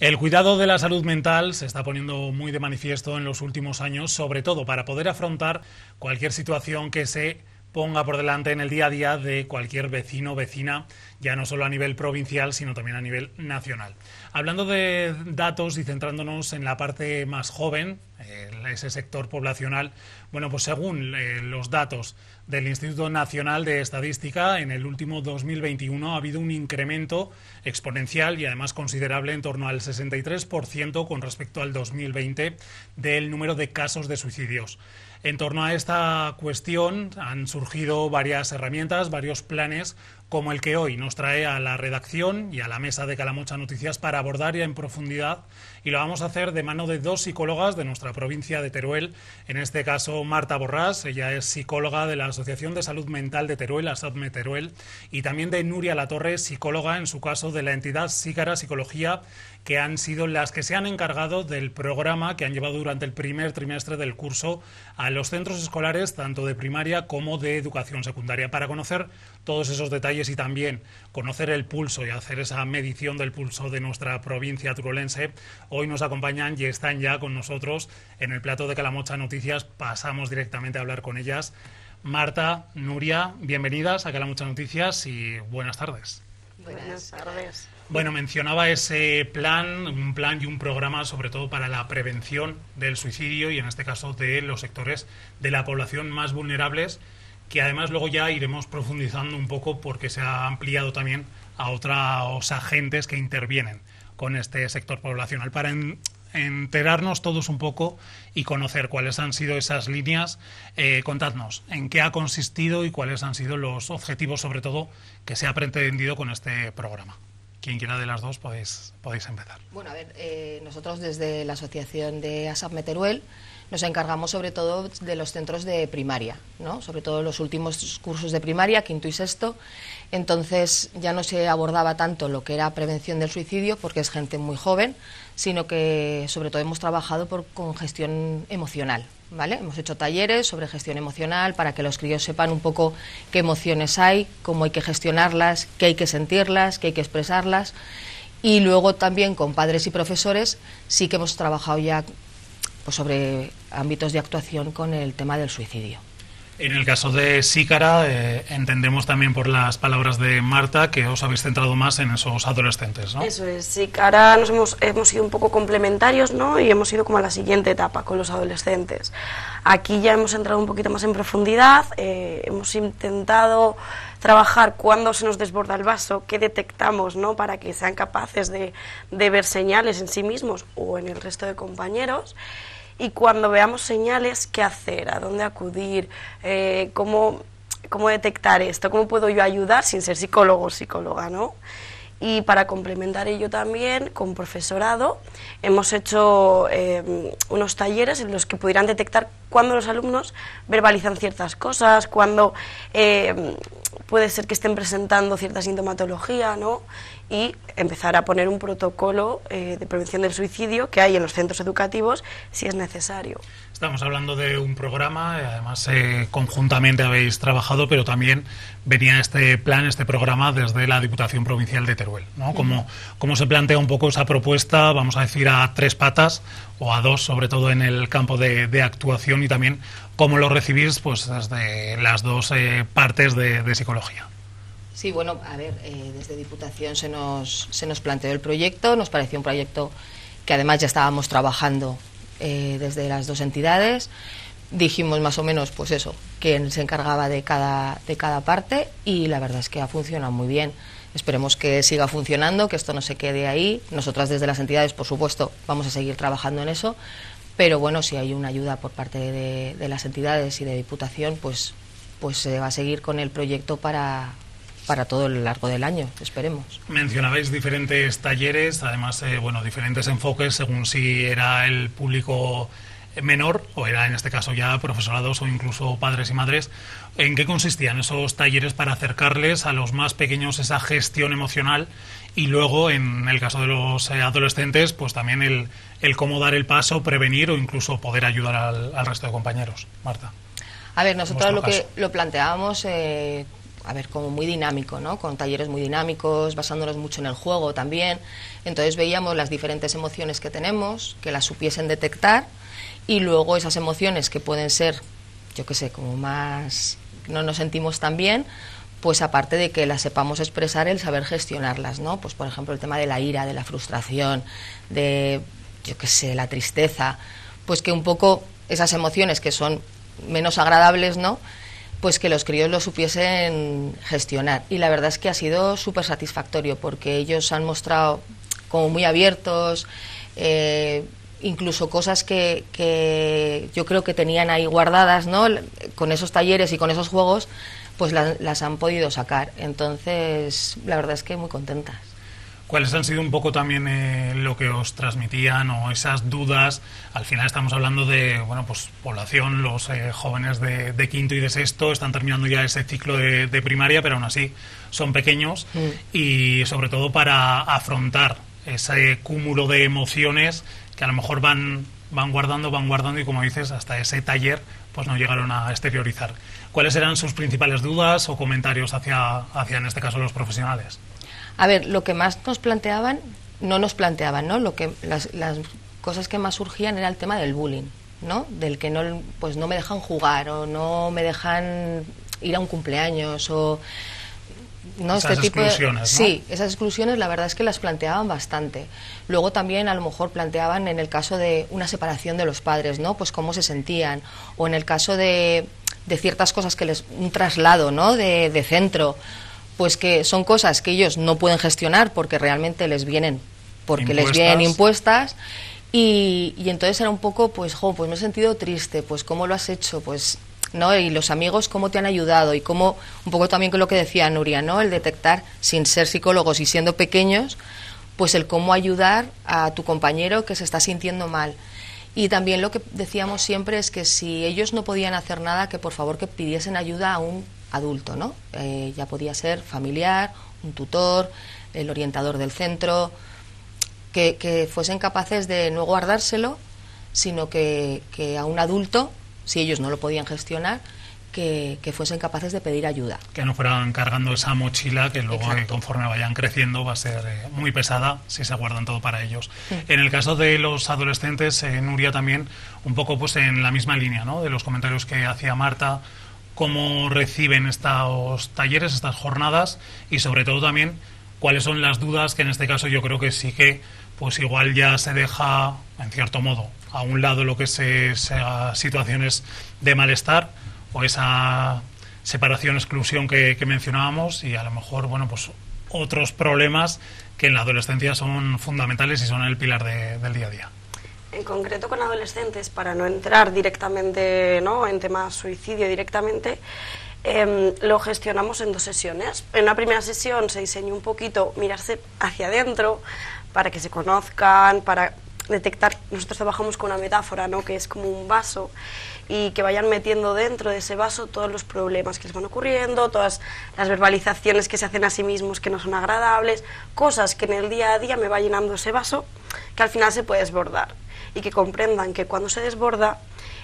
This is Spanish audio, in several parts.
El cuidado de la salud mental se está poniendo muy de manifiesto en los últimos años, sobre todo para poder afrontar cualquier situación que se ponga por delante en el día a día de cualquier vecino o vecina, ya no solo a nivel provincial, sino también a nivel nacional. Hablando de datos y centrándonos en la parte más joven, ese sector poblacional, bueno, pues según eh, los datos del Instituto Nacional de Estadística, en el último 2021 ha habido un incremento exponencial y además considerable en torno al 63% con respecto al 2020 del número de casos de suicidios. En torno a esta cuestión han surgido varias herramientas, varios planes, como el que hoy nos trae a la redacción y a la mesa de Calamocha Noticias para abordar ya en profundidad. Y lo vamos a hacer de mano de dos psicólogas de nuestra provincia de Teruel. En este caso, Marta Borrás, ella es psicóloga de la Asociación de Salud Mental de Teruel, ASADME Teruel, y también de Nuria Latorre, psicóloga, en su caso, de la entidad Sícara Psicología que han sido las que se han encargado del programa que han llevado durante el primer trimestre del curso a los centros escolares, tanto de primaria como de educación secundaria, para conocer todos esos detalles y también conocer el pulso y hacer esa medición del pulso de nuestra provincia turolense. Hoy nos acompañan y están ya con nosotros en el plato de Calamocha Noticias. Pasamos directamente a hablar con ellas. Marta, Nuria, bienvenidas a Calamocha Noticias y buenas tardes. Buenas tardes. Bueno, mencionaba ese plan, un plan y un programa sobre todo para la prevención del suicidio y en este caso de los sectores de la población más vulnerables, que además luego ya iremos profundizando un poco porque se ha ampliado también a otros agentes que intervienen con este sector poblacional para enterarnos todos un poco y conocer cuáles han sido esas líneas. Eh, contadnos en qué ha consistido y cuáles han sido los objetivos, sobre todo, que se ha pretendido con este programa. Quien quiera de las dos podéis, podéis empezar. Bueno, a ver, eh, nosotros desde la Asociación de ASAP Meteruel nos encargamos sobre todo de los centros de primaria, ¿no? sobre todo los últimos cursos de primaria, quinto y sexto. Entonces ya no se abordaba tanto lo que era prevención del suicidio, porque es gente muy joven, sino que sobre todo hemos trabajado por, con gestión emocional. ¿vale? Hemos hecho talleres sobre gestión emocional para que los críos sepan un poco qué emociones hay, cómo hay que gestionarlas, qué hay que sentirlas, qué hay que expresarlas. Y luego también con padres y profesores sí que hemos trabajado ya pues, sobre ámbitos de actuación con el tema del suicidio. En el caso de Sícara, eh, entendemos también por las palabras de Marta que os habéis centrado más en esos adolescentes, ¿no? Eso es, Sícara nos hemos, hemos sido un poco complementarios, ¿no? Y hemos ido como a la siguiente etapa con los adolescentes. Aquí ya hemos entrado un poquito más en profundidad, eh, hemos intentado trabajar cuando se nos desborda el vaso, qué detectamos, ¿no? Para que sean capaces de, de ver señales en sí mismos o en el resto de compañeros y cuando veamos señales, qué hacer, a dónde acudir, eh, cómo, cómo detectar esto, cómo puedo yo ayudar sin ser psicólogo o psicóloga, ¿no? Y para complementar ello también, con profesorado, hemos hecho eh, unos talleres en los que pudieran detectar cuándo los alumnos verbalizan ciertas cosas, cuándo eh, puede ser que estén presentando cierta sintomatología, ¿no? Y empezar a poner un protocolo eh, de prevención del suicidio que hay en los centros educativos si es necesario. Estamos hablando de un programa, además eh, conjuntamente habéis trabajado, pero también venía este plan, este programa desde la Diputación Provincial de Teruel. ¿no? ¿Cómo, ¿Cómo, se plantea un poco esa propuesta, vamos a decir, a tres patas o a dos, sobre todo en el campo de, actuación y también cómo lo recibís pues, desde las dos eh, partes de psicología? Sí, bueno, a ver, eh, desde Diputación se nos, se nos planteó el proyecto, nos pareció un proyecto que además ya estábamos trabajando eh, desde las dos entidades. Dijimos más o menos, pues eso, quién se encargaba de cada, de cada parte y la verdad es que ha funcionado muy bien. Esperemos que siga funcionando, que esto no se quede ahí. Nosotras desde las entidades, por supuesto, vamos a seguir trabajando en eso, pero bueno, si hay una ayuda por parte de, de las entidades y de Diputación, pues, pues se va a seguir con el proyecto para, para todo el largo del año, esperemos. Mencionabais diferentes talleres, además, eh, bueno, diferentes enfoques según si era el público menor o era en este caso ya profesorados o incluso padres y madres. ¿En qué consistían esos talleres para acercarles a los más pequeños esa gestión emocional y luego en el caso de los eh, adolescentes pues también el, el, cómo dar el paso, prevenir o incluso poder ayudar al, resto de compañeros? Marta. A ver, nosotros lo que lo planteábamos eh, a ver, como muy dinámico, ¿no? Con talleres muy dinámicos, basándonos mucho en el juego también. Entonces veíamos las diferentes emociones que tenemos, que las supiesen detectar y luego esas emociones que pueden ser, yo qué sé, como más no nos sentimos tan bien, pues aparte de que las sepamos expresar, el saber gestionarlas, ¿no? Pues por ejemplo el tema de la ira, de la frustración, de, yo qué sé, la tristeza, pues que un poco esas emociones que son menos agradables, ¿no? Pues que los críos lo supiesen gestionar. Y la verdad es que ha sido súper satisfactorio porque ellos han mostrado como muy abiertos, eh, incluso cosas que, que, yo creo que tenían ahí guardadas, ¿no? Con esos talleres y con esos juegos, pues las han podido sacar. Entonces, la verdad es que muy contentas. ¿Cuáles han sido un poco también eh, lo que os transmitían o esas dudas? Al final estamos hablando de, bueno, pues población, los eh, jóvenes de, quinto y de sexto están terminando ya ese ciclo de, primaria, pero aún así son pequeños mm. y sobre todo para afrontar ese cúmulo de emociones que a lo mejor van, van guardando, van guardando y como dices, hasta ese taller pues no llegaron a exteriorizar. ¿Cuáles eran sus principales dudas o comentarios hacia, hacia en este caso, los profesionales? A ver, lo que más nos planteaban, no nos planteaban, ¿no? Lo que, las, las cosas que más surgían era el tema del bullying, ¿no? Del que no, pues no me dejan jugar o no me dejan ir a un cumpleaños o ¿no? Esas este tipo exclusiones, Sí, esas exclusiones la verdad es que las planteaban bastante. Luego también a lo mejor planteaban en el caso de una separación de los padres, ¿no? Pues cómo se sentían. O en el caso de, de ciertas cosas que les... un traslado, ¿no? De, de centro pues que son cosas que ellos no pueden gestionar porque realmente les vienen porque les vienen impuestas. y, y, entonces era un poco pues jo, pues me he sentido triste pues cómo lo has hecho pues no y los amigos cómo te han ayudado y cómo un poco también con lo que decía Nuria no el detectar sin ser psicólogos y siendo pequeños pues el cómo ayudar a tu compañero que se está sintiendo mal. Y también lo que decíamos siempre es que si ellos no podían hacer nada que por favor que pidiesen ayuda a un adulto, ¿no? Eh, ya podía ser familiar, un tutor, el orientador del centro, que, fuesen capaces de no guardárselo, sino que, a un adulto, si ellos no lo podían gestionar, que, fuesen capaces de pedir ayuda. Que no fueran cargando esa mochila que luego eh, conforme vayan creciendo va a ser eh, muy pesada si se guardan todo para ellos. En el caso de los adolescentes, Nuria también, un poco pues en la misma línea ¿no? de los comentarios que hacía Marta, cómo reciben estos talleres, estas jornadas y sobre todo también cuáles son las dudas que en este caso yo creo que sí que pues igual ya se deja en cierto modo a un lado lo que es esas situaciones de malestar o esa separación, exclusión que, mencionábamos y a lo mejor bueno pues otros problemas que en la adolescencia son fundamentales y son el pilar del día a día en concreto con adolescentes, para no entrar directamente ¿no? en temas suicidio directamente, em, lo gestionamos en dos sesiones. En una primera sesión se diseñó un poquito mirarse hacia adentro para que se conozcan, para detectar, nosotros trabajamos con una metáfora, ¿no? que es como un vaso, y que vayan metiendo dentro de ese vaso todos los problemas que les van ocurriendo, todas las verbalizaciones que se hacen a sí mismos que no son agradables, cosas que en el día a día me va llenando ese vaso, que al final se puede desbordar y que comprendan que cuando se desborda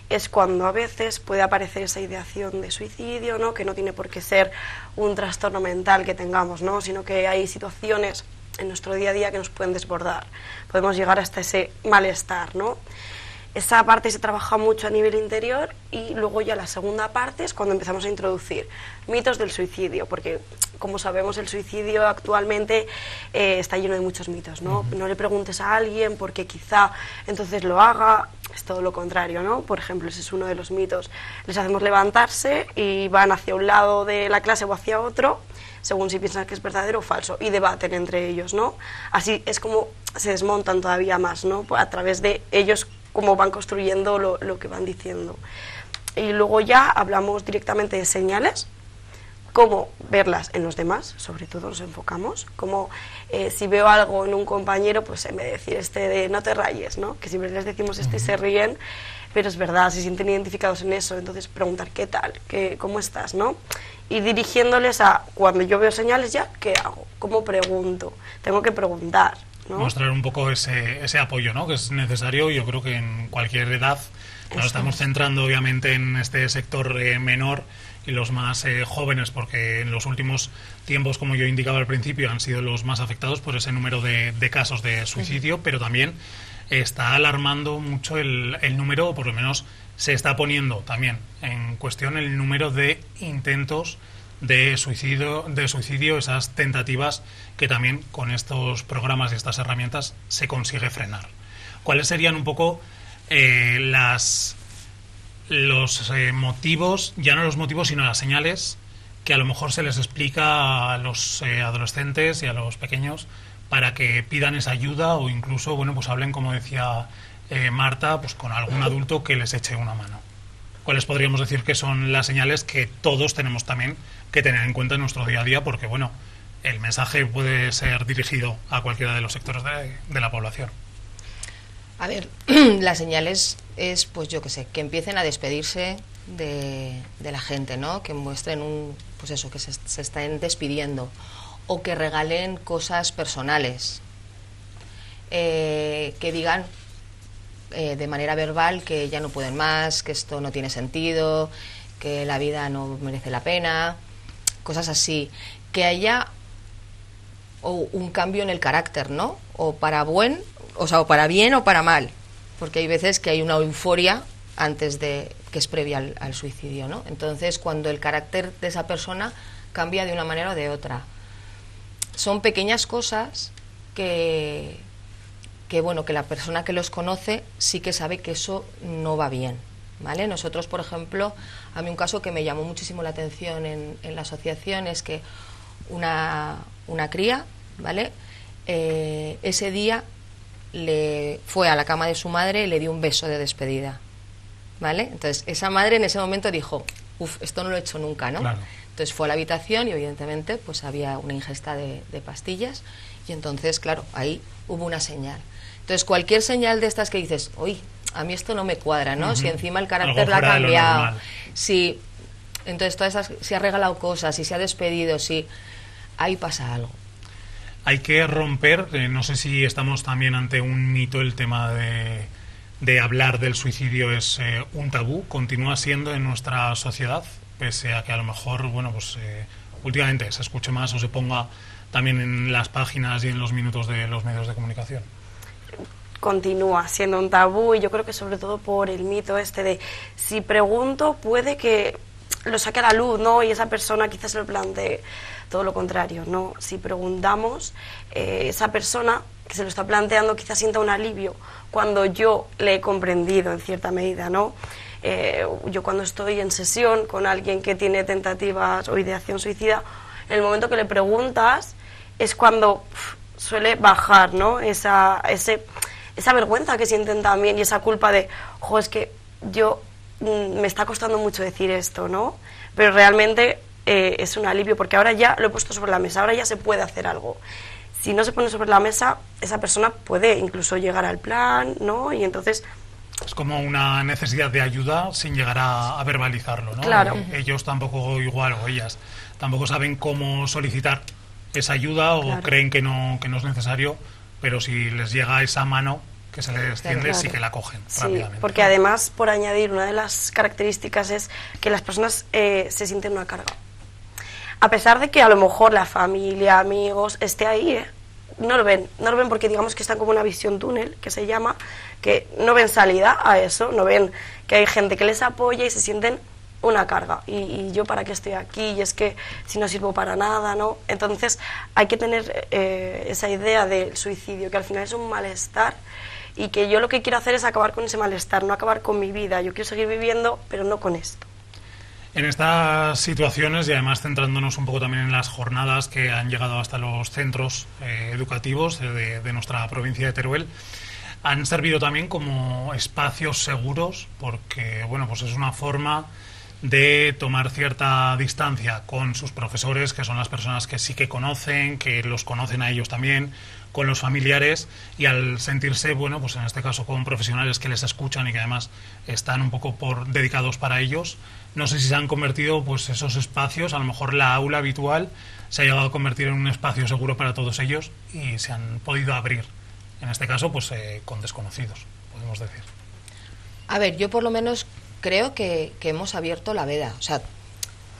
es cuando a veces puede aparecer esa ideación de suicidio, ¿no? que no tiene por qué ser un trastorno mental que tengamos, ¿no? sino que hay situaciones en nuestro día a día que nos pueden desbordar. Podemos llegar hasta ese malestar, ¿no? Esa parte se trabaja mucho a nivel interior y luego ya la segunda parte es cuando empezamos a introducir mitos del suicidio, porque como sabemos el suicidio actualmente eh, está lleno de muchos mitos, ¿no? No le preguntes a alguien porque quizá entonces lo haga, es todo lo contrario, ¿no? Por ejemplo, ese es uno de los mitos. Les hacemos levantarse y van hacia un lado de la clase o hacia otro, según si piensan que es verdadero o falso, y debaten entre ellos, ¿no? Así es como se desmontan todavía más, ¿no? A través de ellos cómo van construyendo lo, lo que van diciendo. Y luego ya hablamos directamente de señales, cómo verlas en los demás, sobre todo nos enfocamos, como eh, si veo algo en un compañero, pues en vez de decir este de no te rayes, ¿no? que siempre les decimos este y se ríen, pero es verdad, se sienten identificados en eso, entonces preguntar qué tal, ¿Qué, cómo estás, ¿no? Y dirigiéndoles a, cuando yo veo señales ya, ¿qué hago? ¿Cómo pregunto? Tengo que preguntar, Mostrar un poco ese, ese apoyo, ¿no? Que es necesario, yo creo que en cualquier edad. Nos estamos centrando obviamente en este sector eh, menor y los más eh, jóvenes, porque en los últimos tiempos, como yo indicaba al principio, han sido los más afectados por ese número de, de casos de suicidio, pero también está alarmando mucho el, el número, o por lo menos se está poniendo también en cuestión el número de intentos de suicidio, de suicidio, esas tentativas que también con estos programas y estas herramientas se consigue frenar. ¿Cuáles serían un poco eh, las los eh, motivos, ya no los motivos, sino las señales que a lo mejor se les explica a los eh, adolescentes y a los pequeños para que pidan esa ayuda o incluso, bueno, pues hablen, como decía Marta, pues con algún adulto que les eche una mano. ¿Cuáles podríamos decir que son las señales que todos tenemos también que tener en cuenta en nuestro día a día? Porque, bueno, el mensaje puede ser dirigido a cualquiera de los sectores de, la población. A ver, las señales es, pues yo qué sé, que empiecen a despedirse de, la gente, ¿no? Que muestren un, pues eso, que se, estén despidiendo o que regalen cosas personales, eh, que digan eh, de manera verbal que ya no pueden más, que esto no tiene sentido, que la vida no merece la pena, cosas así, que haya o un cambio en el carácter, ¿no? O para buen, o sea, o para bien o para mal, porque hay veces que hay una euforia antes de que es previa al, suicidio, ¿no? Entonces, cuando el carácter de esa persona cambia de una manera o de otra. Son pequeñas cosas que, que bueno, que la persona que los conoce sí que sabe que eso no va bien, ¿vale? Nosotros, por ejemplo, a mí un caso que me llamó muchísimo la atención en, en la asociación es que una, una cría ¿vale? Eh, ese día le fue a la cama de su madre y le dio un beso de despedida, ¿vale? Entonces, esa madre en ese momento dijo, uff, esto no lo he hecho nunca, ¿no? Entonces fue a la habitación y evidentemente pues había una ingesta de, pastillas y entonces, claro, ahí hubo una señal. Entonces, cualquier señal de estas que dices, uy, a mí esto no me cuadra, ¿no? Si encima el carácter la ha cambiado, si... Entonces, todas esas, si ha regalado cosas, si se ha despedido, si... Ahí pasa algo. Hay que romper, eh, no sé si estamos también ante un mito, el tema de, de hablar del suicidio es eh, un tabú, continúa siendo en nuestra sociedad, pese a que a lo mejor, bueno, pues eh, últimamente se escuche más o se ponga también en las páginas y en los minutos de los medios de comunicación. Continúa siendo un tabú y yo creo que sobre todo por el mito este de si pregunto puede que lo saque a la luz, ¿no? Y esa persona quizás se lo plantee todo lo contrario, ¿no? Si preguntamos, eh, esa persona que se lo está planteando quizás sienta un alivio cuando yo le he comprendido en cierta medida, ¿no? Eh, yo cuando estoy en sesión con alguien que tiene tentativas o ideación suicida, en el momento que le preguntas es cuando suele bajar, ¿no? Esa, ese, esa vergüenza que sienten también y esa culpa de, ojo, es que yo mm, me está costando mucho decir esto, ¿no? Pero realmente eh, es un alivio, porque ahora ya lo he puesto sobre la mesa, ahora ya se puede hacer algo. Si no se pone sobre la mesa, esa persona puede incluso llegar al plan, ¿no? Y entonces... Es como una necesidad de ayuda sin llegar a, verbalizarlo, ¿no? Claro. Ellos tampoco igual, o ellas, tampoco saben cómo solicitar esa ayuda o creen que no, que no es necesario, pero si les llega esa mano, que se les extiende sí que la cogen sí, Porque además, por añadir, una de las características es que las personas eh, se sienten una carga a pesar de que a lo mejor la familia, amigos, esté ahí, ¿eh? No lo ven, no lo ven porque digamos que están como una visión túnel, que se llama, que no ven salida a eso, no ven que hay gente que les apoya y se sienten una carga. Y, yo para qué estoy aquí, y es que si no sirvo para nada, ¿no? Entonces hay que tener eh, esa idea del suicidio, que al final es un malestar y que yo lo que quiero hacer es acabar con ese malestar, no acabar con mi vida. Yo quiero seguir viviendo, pero no con esto. En estas situaciones y además centrándonos un poco también en las jornadas que han llegado hasta los centros eh, educativos de, nuestra provincia de Teruel, han servido también como espacios seguros porque bueno pues es una forma de tomar cierta distancia con sus profesores, que son las personas que sí que conocen, que los conocen a ellos también, con los familiares y al sentirse, bueno, pues en este caso con profesionales que les escuchan y que además están un poco por dedicados para ellos, no sé si se han convertido pues esos espacios, a lo mejor la aula habitual se ha llegado a convertir en un espacio seguro para todos ellos y se han podido abrir, en este caso pues eh, con desconocidos, podemos decir. A ver, yo por lo menos creo que, hemos abierto la veda. O sea,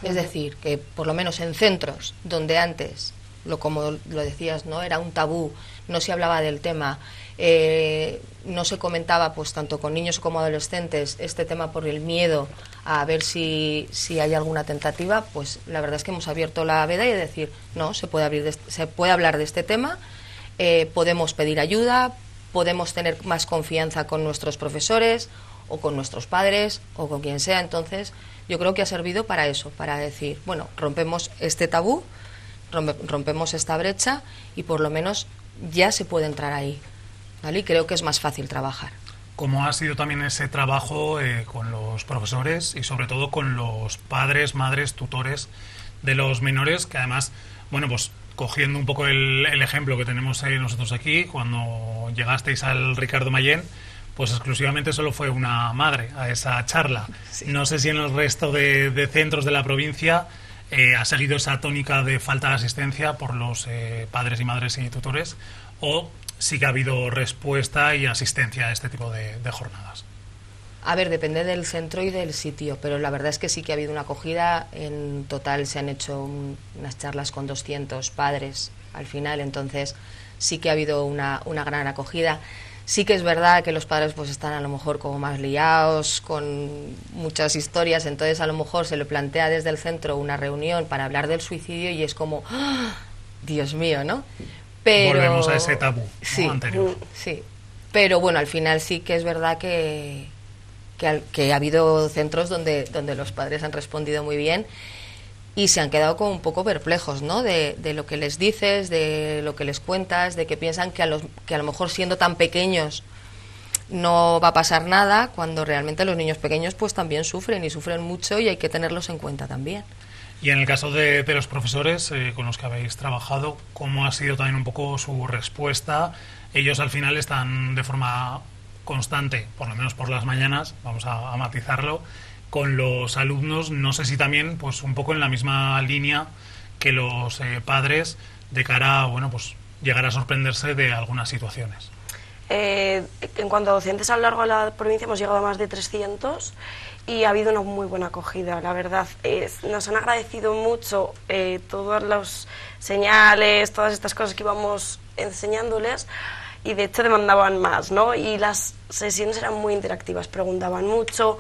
es decir, que por lo menos en centros donde antes, lo como lo decías, no era un tabú, no se hablaba del tema, eh, no se comentaba, pues tanto con niños como adolescentes, este tema por el miedo a ver si, si hay alguna tentativa, pues la verdad es que hemos abierto la veda y decir, no, se puede, abrir se puede hablar de este tema, eh, podemos pedir ayuda, podemos tener más confianza con nuestros profesores o con nuestros padres o con quien sea. Entonces, yo creo que ha servido para eso, para decir, bueno, rompemos este tabú, rompemos esta brecha y por lo menos ya se puede entrar ahí. ¿vale? Y creo que es más fácil trabajar. ¿Cómo ha sido también ese trabajo eh, con los profesores y sobre todo con los padres, madres, tutores de los menores que además, bueno, pues cogiendo un poco el, ejemplo que tenemos nosotros aquí, cuando llegasteis al Ricardo Mayén, pues exclusivamente solo fue una madre a esa charla. No sé si en el resto de, centros de la provincia eh, ha seguido esa tónica de falta de asistencia por los eh, padres y madres y tutores o sí que ha habido respuesta y asistencia a este tipo de, jornadas. A ver, depende del centro y del sitio, pero la verdad es que sí que ha habido una acogida. En total se han hecho unas charlas con 200 padres al final, entonces sí que ha habido una, una gran acogida. Sí que es verdad que los padres pues están a lo mejor como más liados con muchas historias, entonces a lo mejor se le plantea desde el centro una reunión para hablar del suicidio y es como, ¡Ah! Dios mío, ¿no? Pero, Volvemos a ese tabú sí, anterior. Sí, pero bueno, al final sí que es verdad que, que, que ha habido centros donde, donde los padres han respondido muy bien y se han quedado como un poco perplejos, ¿no? De, lo que les dices, de lo que les cuentas, de que piensan que a, los, que a lo mejor siendo tan pequeños no va a pasar nada, cuando realmente los niños pequeños pues también sufren y sufren mucho y hay que tenerlos en cuenta también. Y en el caso de, de los profesores eh, con los que habéis trabajado, ¿cómo ha sido también un poco su respuesta? Ellos al final están de forma constante, por lo menos por las mañanas, vamos a, a matizarlo, con los alumnos, no sé si también, pues un poco en la misma línea que los eh, padres de cara a, bueno, pues llegar a sorprenderse de algunas situaciones. Eh, en cuanto a docentes a lo largo de la provincia hemos llegado a más de 300 y ha habido una muy buena acogida, la verdad. nos han agradecido mucho eh, todas las señales, todas estas cosas que íbamos enseñándoles y de hecho demandaban más, ¿no? Y las sesiones eran muy interactivas, preguntaban mucho,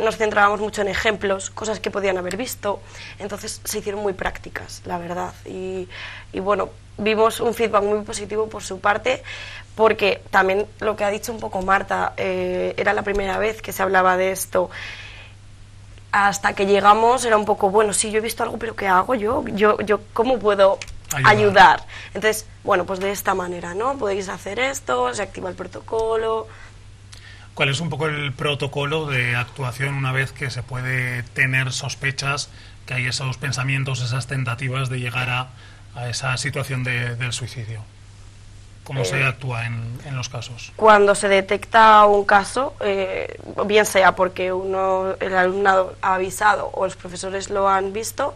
nos centrábamos mucho en ejemplos, cosas que podían haber visto, entonces se hicieron muy prácticas, la verdad. Y, bueno, vimos un feedback muy positivo por su parte, porque también lo que ha dicho un poco Marta, eh, era la primera vez que se hablaba de esto. Hasta que llegamos era un poco, bueno, sí, yo he visto algo, pero ¿qué hago yo? ¿Yo, yo cómo puedo ayudar. ayudar. Entonces, bueno, pues de esta manera, ¿no? Podéis hacer esto, se activa el protocolo. ¿Cuál es un poco el protocolo de actuación una vez que se puede tener sospechas que hay esos pensamientos, esas tentativas de llegar a, a esa situación de, del suicidio? ¿Cómo se eh, actúa en, en, los casos? Cuando se detecta un caso, eh, bien sea porque uno, el alumnado ha avisado o los profesores lo han visto,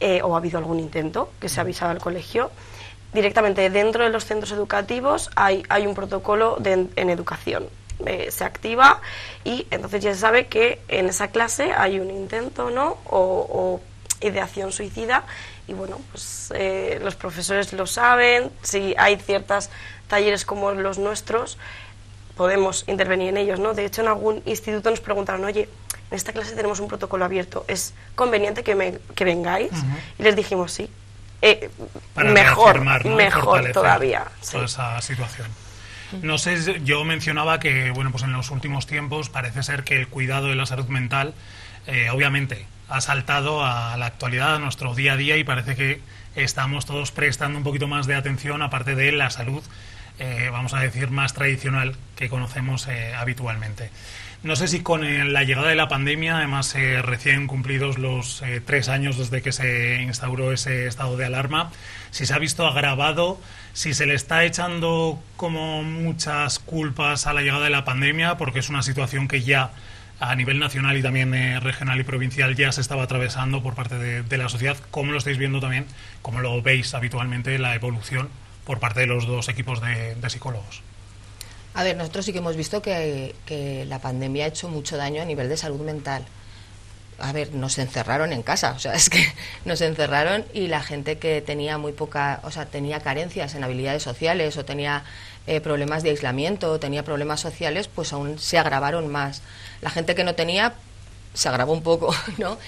eh, o ha habido algún intento que se ha avisado al colegio, directamente dentro de los centros educativos hay, hay un protocolo de, en educación eh, se activa y entonces ya se sabe que en esa clase hay un intento ¿no? o, ideación suicida y bueno, pues eh, los profesores lo saben, si hay ciertos talleres como los nuestros, podemos intervenir en ellos, ¿no? De hecho, en algún instituto nos preguntaron, oye, en esta clase tenemos un protocolo abierto, ¿es conveniente que, me, que vengáis? Y les dijimos sí. Eh, mejor, mejor todavía. Toda esa situación. No sé, yo mencionaba que, bueno, pues en los últimos tiempos parece ser que el cuidado de la salud mental, eh, obviamente, ha saltado a la actualidad, a nuestro día a día y parece que estamos todos prestando un poquito más de atención, aparte de la salud eh, vamos a decir, más tradicional que conocemos eh, habitualmente. No sé si con eh, la llegada de la pandemia, además recién cumplidos los tres años desde que se instauró ese estado de alarma, si se ha visto agravado, si se le está echando como muchas culpas a la llegada de la pandemia, porque es una situación que ya a nivel nacional y también regional y provincial ya se estaba atravesando por parte de, la sociedad. ¿Cómo lo estáis viendo también? ¿Cómo lo veis habitualmente la evolución por parte de los dos equipos de, psicólogos. A ver, nosotros sí que hemos visto que, la pandemia ha hecho mucho daño a nivel de salud mental. A ver, nos encerraron en casa, o sea, es que nos encerraron y la gente que tenía muy poca, o sea, tenía carencias en habilidades sociales o tenía eh, problemas de aislamiento o tenía problemas sociales, pues aún se agravaron más. La gente que no tenía se agravó un poco, ¿no?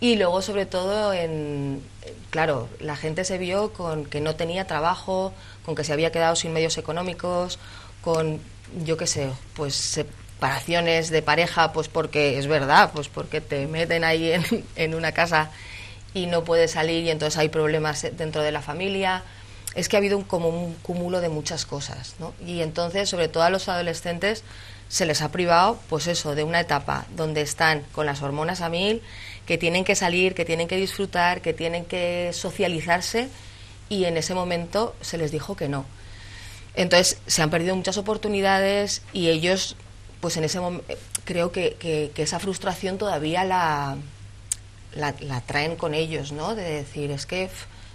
Y luego, sobre todo, en, claro, la gente se vio con que no tenía trabajo, con que se había quedado sin medios económicos, con, yo qué sé, pues separaciones de pareja, pues porque es verdad, pues porque te meten ahí en, en una casa y no puedes salir y entonces hay problemas dentro de la familia. Es que ha habido un, como un cúmulo de muchas cosas, ¿no? Y entonces, sobre todo a los adolescentes, se les ha privado, pues eso, de una etapa donde están con las hormonas a mil que tienen que salir, que tienen que disfrutar, que tienen que socializarse y en ese momento se les dijo que no. Entonces se han perdido muchas oportunidades y ellos, pues en ese momento, creo que, esa frustración todavía la, traen con ellos, ¿no? De decir, es que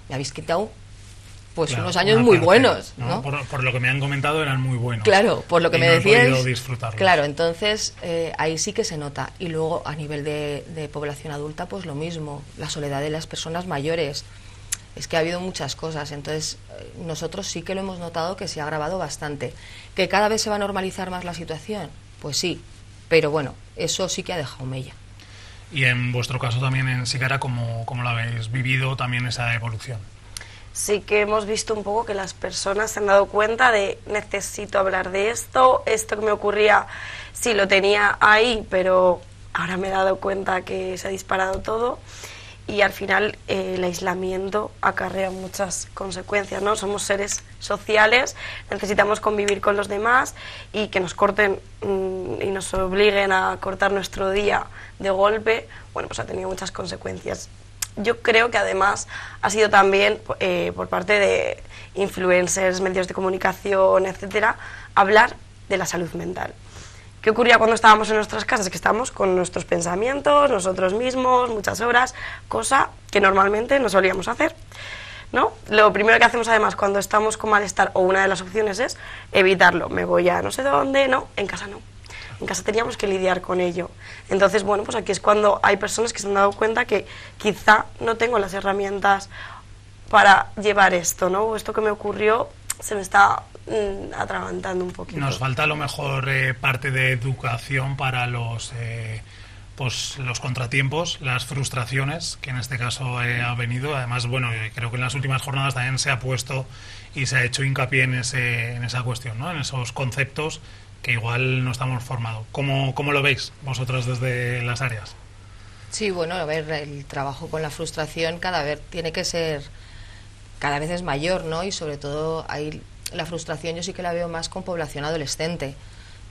me habéis quitado pues unos años muy buenos. ¿no? Por, lo que me han comentado eran muy buenos. Claro, por lo que me decías. disfrutarlos. Claro, entonces eh, ahí sí que se nota. Y luego a nivel de, población adulta, pues lo mismo, la soledad de las personas mayores. Es que ha habido muchas cosas, entonces eh, nosotros sí que lo hemos notado que se ha agravado bastante. ¿Que cada vez se va a normalizar más la situación? Pues sí, pero bueno, eso sí que ha dejado mella. Y en vuestro caso también en Sigara, ¿cómo, cómo lo habéis vivido también esa evolución? Sí que hemos visto un poco que las personas se han dado cuenta de necesito hablar de esto, esto que me ocurría, sí lo tenía ahí, pero ahora me he dado cuenta que se ha disparado todo y al final eh, el aislamiento acarrea muchas consecuencias, ¿no? Somos seres sociales, necesitamos convivir con los demás y que nos corten mm, y nos obliguen a cortar nuestro día de golpe, bueno, pues ha tenido muchas consecuencias yo creo que además ha sido también eh, por parte de influencers, medios de comunicación, etcétera, hablar de la salud mental. ¿Qué ocurría cuando estábamos en nuestras casas? Que estábamos con nuestros pensamientos, nosotros mismos, muchas horas, cosa que normalmente no solíamos hacer. ¿no? Lo primero que hacemos además cuando estamos con malestar, o una de las opciones es evitarlo. Me voy a no sé dónde, no, en casa no en casa teníamos que lidiar con ello. Entonces, bueno, pues aquí es cuando hay personas que se han dado cuenta que quizá no tengo las herramientas para llevar esto, ¿no? O esto que me ocurrió se me está mm, atragantando un poquito. Nos falta a lo mejor eh, parte de educación para los... Eh, pues los contratiempos, las frustraciones, que en este caso eh, ha venido. Además, bueno, creo que en las últimas jornadas también se ha puesto y se ha hecho hincapié en, ese, en esa cuestión, ¿no? en esos conceptos que igual no estamos formados. ¿Cómo, ¿Cómo, lo veis vosotros desde las áreas? Sí, bueno, a ver, el trabajo con la frustración cada vez tiene que ser, cada vez es mayor, ¿no? Y sobre todo hay la frustración yo sí que la veo más con población adolescente,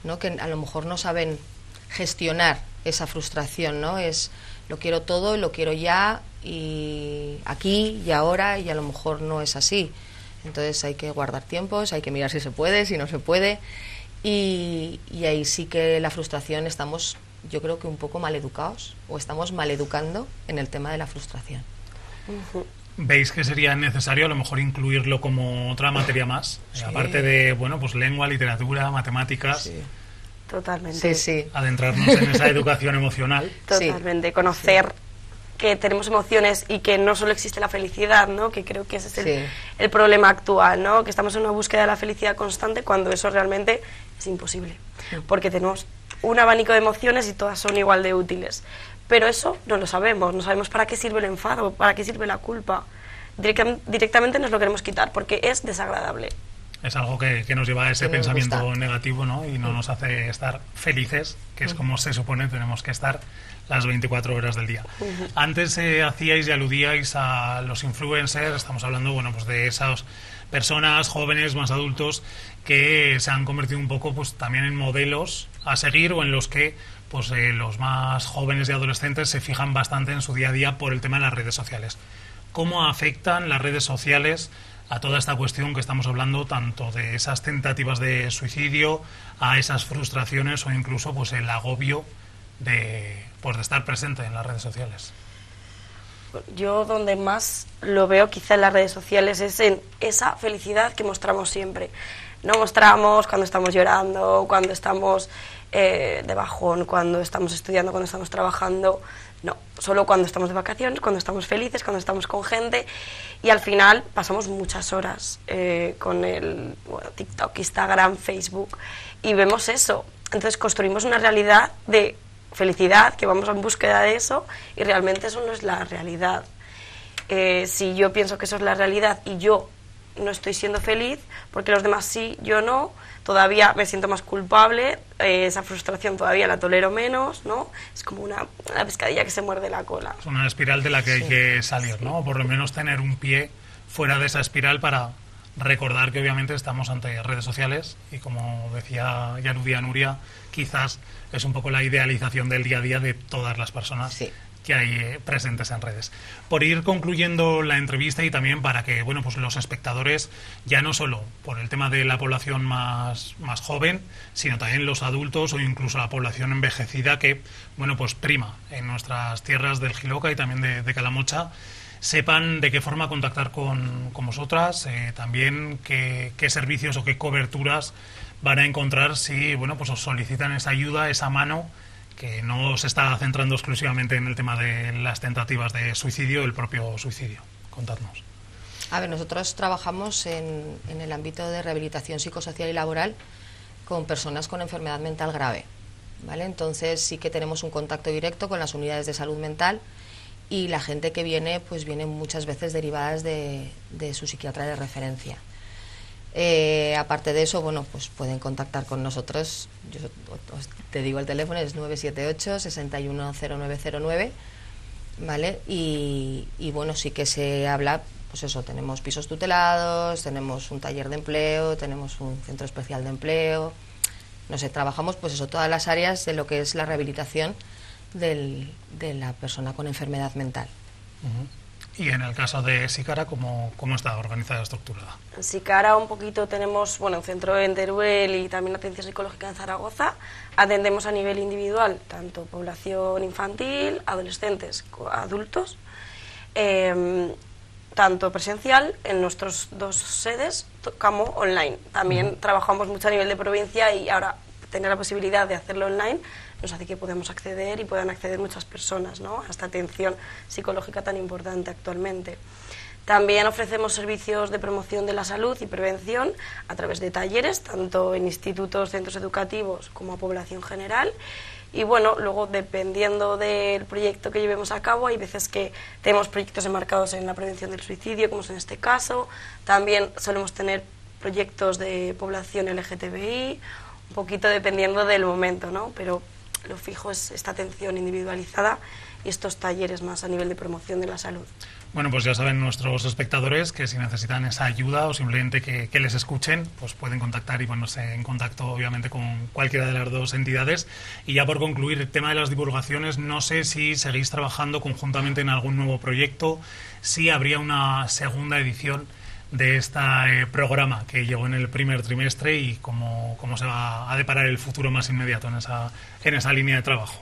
¿no? Que a lo mejor no saben gestionar esa frustración, ¿no? Es lo quiero todo, lo quiero ya y aquí y ahora y a lo mejor no es así. Entonces hay que guardar tiempos, hay que mirar si se puede, si no se puede y, ahí sí que la frustración estamos, yo creo que un poco mal educados o estamos mal educando en el tema de la frustración. ¿Veis que sería necesario a lo mejor incluirlo como otra materia más? Aparte de, bueno, pues lengua, literatura, matemáticas. Sí. Totalmente. Sí, Adentrarnos en esa educación emocional. Totalmente. Conocer que tenemos emociones y que no solo existe la felicidad, ¿no? que creo que ese es el, problema actual, ¿no? que estamos en una búsqueda de la felicidad constante cuando eso realmente es imposible, porque tenemos un abanico de emociones y todas son igual de útiles. Pero eso no lo sabemos, no sabemos para qué sirve el enfado, para qué sirve la culpa. directamente nos lo queremos quitar porque es desagradable. Es algo que, que nos lleva a ese Que pensamiento gusta. negativo ¿no? y no nos hace estar felices, que es como se supone tenemos que estar las 24 horas del día. Antes eh, hacíais y aludíais a los influencers, estamos hablando bueno, pues de esas personas jóvenes, más adultos, que se han convertido un poco pues también en modelos a seguir o en los que pues eh, los más jóvenes y adolescentes se fijan bastante en su día a día por el tema de las redes sociales. ¿Cómo afectan las redes sociales a toda esta cuestión que estamos hablando, tanto de esas tentativas de suicidio, a esas frustraciones o incluso pues el agobio de, pues, de estar presente en las redes sociales? Yo donde más lo veo quizá en las redes sociales es en esa felicidad que mostramos siempre. No mostramos cuando estamos llorando, cuando estamos eh, de bajón, cuando estamos estudiando, cuando estamos trabajando. No, solo cuando estamos de vacaciones, cuando estamos felices, cuando estamos con gente. Y al final pasamos muchas horas eh, con el TikTok, Instagram, Facebook y vemos eso. Entonces construimos una realidad de felicidad, que vamos en búsqueda de eso y realmente eso no es la realidad. Eh, si yo pienso que eso es la realidad y yo no estoy siendo feliz, porque los demás sí, yo no, todavía me siento más culpable, eh, esa frustración todavía la tolero menos, ¿no? Es como una, una pescadilla que se muerde la cola. Es una espiral de la que hay que salir, ¿no? O por lo menos tener un pie fuera de esa espiral para recordar que obviamente estamos ante redes sociales y como decía y aludía Nuria, quizás es un poco la idealización del día a día de todas las personas Sí. Que hay eh, presentes en redes. Por ir concluyendo la entrevista y también para que bueno pues los espectadores ya no solo por el tema de la población más, más joven, sino también los adultos o incluso la población envejecida que bueno pues prima en nuestras tierras del Giloca y también de, Calamocha sepan de qué forma contactar con, con vosotras, eh, también qué, qué servicios o qué coberturas van a encontrar si bueno pues os solicitan esa ayuda, esa mano que no se está centrando exclusivamente en el tema de las tentativas de suicidio, el propio suicidio. Contadnos. A ver, nosotros trabajamos en, en el ámbito de rehabilitación psicosocial y laboral con personas con enfermedad mental grave. ¿vale? Entonces sí que tenemos un contacto directo con las unidades de salud mental y la gente que viene, pues viene muchas veces derivadas de, de su psiquiatra de referencia. Eh, aparte de eso, bueno, pues pueden contactar con nosotros. Yo te digo el teléfono, es 978-610909, ¿vale? Y, y bueno, sí que se habla, pues eso, tenemos pisos tutelados, tenemos un taller de empleo, tenemos un centro especial de empleo, no sé, trabajamos pues eso, todas las áreas de lo que es la rehabilitación de la persona con enfermedad mental. Y en el caso de Sicara, ¿cómo, cómo está organizada, estructurada? En Sicara un poquito tenemos bueno, un centro en Teruel y también atención psicológica en Zaragoza. Atendemos a nivel individual tanto población infantil, adolescentes, adultos, em, tanto presencial en nuestras dos sedes como online. También trabajamos mucho a nivel de provincia y ahora tener la posibilidad de hacerlo online nos hace que podamos acceder y puedan acceder muchas personas ¿no? a esta atención psicológica tan importante actualmente. También ofrecemos servicios de promoción de la salud y prevención a través de talleres, tanto en institutos, centros educativos como a población general. Y bueno, luego dependiendo del proyecto que llevemos a cabo, hay veces que tenemos proyectos enmarcados en la prevención del suicidio, como es en este caso. También solemos tener proyectos de población LGTBI, un poquito dependiendo del momento, ¿no? Pero lo fijo es esta atención individualizada y estos talleres más a nivel de promoción de la salud. Bueno, pues ya saben nuestros espectadores que si necesitan esa ayuda o simplemente que, que les escuchen, pues pueden contactar y ponerse en contacto obviamente con cualquiera de las dos entidades. Y ya por concluir, el tema de las divulgaciones, no sé si seguís trabajando conjuntamente en algún nuevo proyecto, si habría una segunda edición de este programa que llegó en el primer trimestre y cómo, cómo se va a deparar el futuro más inmediato en esa, en esa línea de trabajo.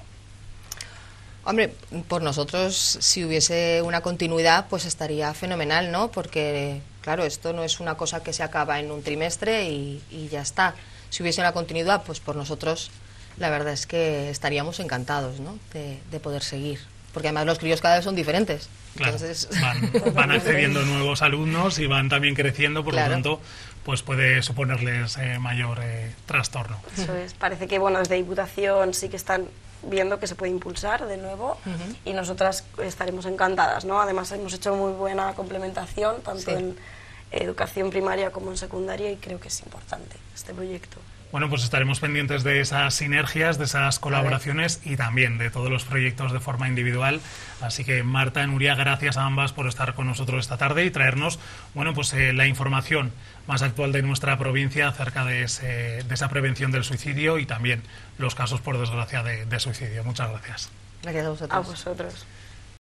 Hombre, por nosotros, si hubiese una continuidad, pues estaría fenomenal, ¿no? Porque, claro, esto no es una cosa que se acaba en un trimestre y, y ya está. Si hubiese una continuidad, pues por nosotros, la verdad es que estaríamos encantados, ¿no? De, de poder seguir. Porque además los críos cada vez son diferentes. Claro, Entonces, van, van accediendo nuevos alumnos y van también creciendo, por Claro. lo tanto, pues puede suponerles eh, mayor eh, trastorno. Eso es. Parece que bueno, desde Diputación sí que están viendo que se puede impulsar de nuevo y nosotras estaremos encantadas, ¿no? Además hemos hecho muy buena complementación tanto Sí. en, educación primaria como en secundaria y creo que es importante este proyecto. Bueno, pues estaremos pendientes de esas sinergias, de esas colaboraciones y también de todos los proyectos de forma individual. Así que Marta y Nuria, gracias a ambas por estar con nosotros esta tarde y traernos, bueno, pues eh, la información más actual de nuestra provincia acerca de, esa prevención del suicidio y también los casos, por desgracia, de, de suicidio. Muchas gracias. Gracias a vosotros. A vosotros.